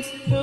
dance.